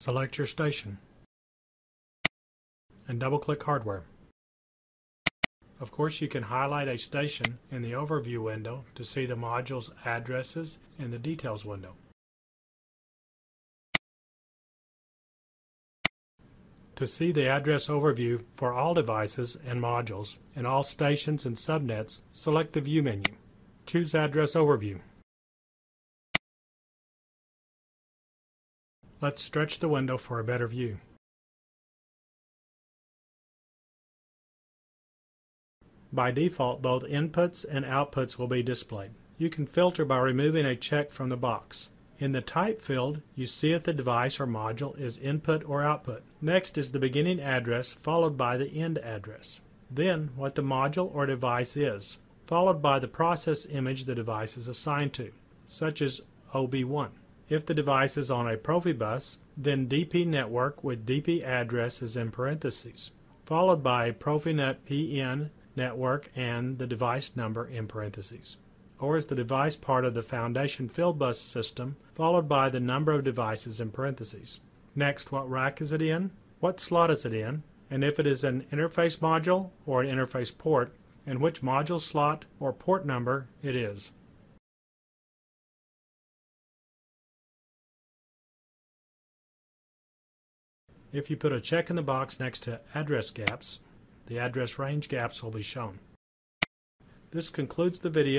Select your station and double-click Hardware. Of course, you can highlight a station in the Overview window to see the module's addresses in the Details window. To see the address overview for all devices and modules and all stations and subnets, select the View menu. Choose Address Overview. Let's stretch the window for a better view. By default, both inputs and outputs will be displayed. You can filter by removing a check from the box. In the Type field, you see if the device or module is input or output. Next is the beginning address followed by the end address. Then, what the module or device is, followed by the process image the device is assigned to, such as OB1. If the device is on a Profibus, then DP network with DP address is in parentheses, followed by Profinet PN network and the device number in parentheses. Or is the device part of the Foundation Fieldbus system, followed by the number of devices in parentheses. Next, what rack is it in? What slot is it in? And if it is an interface module or an interface port, and which module slot or port number it is. If you put a check in the box next to address gaps, the address range gaps will be shown. This concludes the video